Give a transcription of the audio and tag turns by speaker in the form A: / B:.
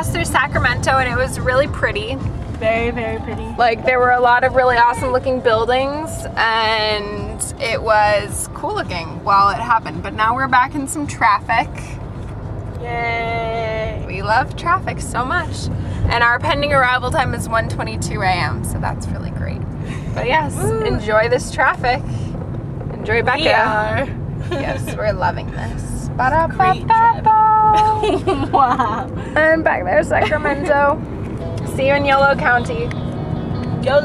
A: passed through Sacramento and it was really pretty.
B: Very, very pretty.
A: Like there were a lot of really awesome looking buildings and it was cool looking while it happened. But now we're back in some traffic.
B: Yay.
A: We love traffic so much. And our pending arrival time is 1.22 a.m. So that's really great. But yes,
B: Woo.
A: enjoy this traffic. Enjoy Becca.
B: We are.
A: yes, we're loving this.
B: Great
A: Ba-da-ba-ba-ba.
B: Wow.
A: I'm back there, Sacramento. See you in Yolo County.
B: YOLO.